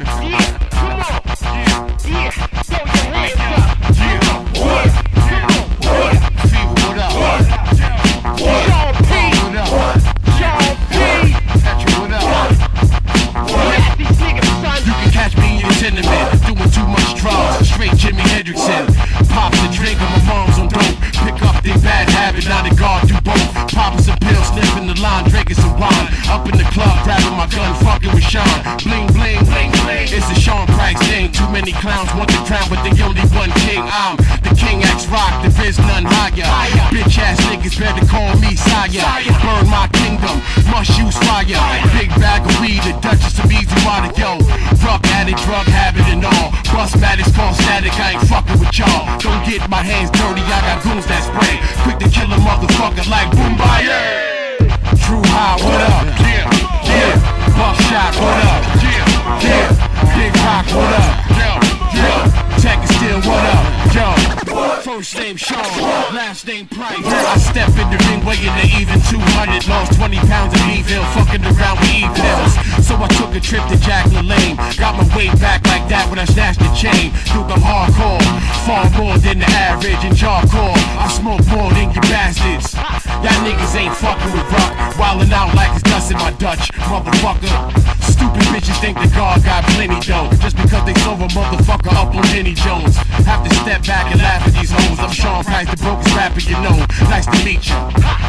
Yeah, come on. Yeah, yeah. Throw your hands many clowns want the crown, but they only one king. I'm the King X Rock, there is none higher. Bitch ass niggas better call me sire. Burn my kingdom, must use fire. Big bag of weed, the Duchess of Easy Water, yo. Drug addict, drug habit and all. Bust matters, call static, I ain't fucking with y'all. Don't get my hands dirty, I got goons that spray. Quick to kill a motherfucker like Boombayah. First name Sean, last name Price. I step in the ring weighing the even 200. Lost 20 pounds of evil, fucking around with evils. So I took a trip to Jack LaLanne. Got my weight back like that when I snatched the chain. Dude, I'm hardcore, far more than the average in charcoal. I smoke more than you bastards. Y'all niggas ain't fucking with Ruck. Wildin' out like it's dust in my Dutch, motherfucker. Stupid bitches think that God got plenty dough. Just because they sold a motherfucker up on Jenny Jones. Have to step back and laugh at these hoes. I'm Sean Price, the brokest rapper you know. Nice to meet you.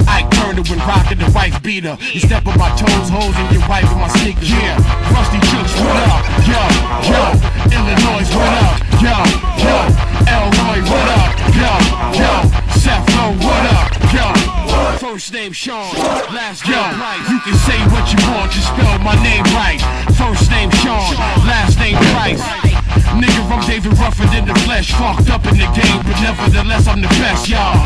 Ike Turner when rockin' the wife beater. You step on my toes, hoes, and your wife in my sneakers. Yeah, Rusty Chooks, what up? Yo, yo, Illinois, what up? Yo, yo, Elroy, what up? Yo, yo, Seth Lowe, what up? Yo, first name Sean, last name Price. You can say what you want, just spell my name right. First name Sean, last name Price. Nigga, I'm David Ruffin in the flesh, fucked up in the game, but nevertheless I'm the best, y'all.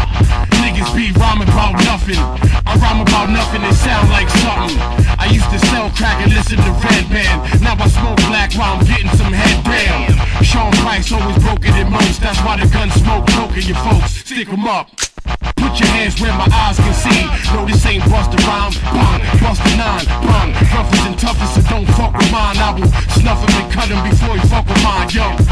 Niggas be rhyming about nothing. I rhyme about nothing, it sound like something. I used to sell crack and listen to Redman. Now I smoke black while I'm getting some head down. Sean Price always broken in most, that's why the gun smoke choking your folks. Stick 'em up. Put your hands where my eyes can see. No, this ain't Busta Rhymes. Bang, Busta Nine rougher than toughest, so don't fuck with mine. I will snuff him and cut him before he fuck with mine, yo.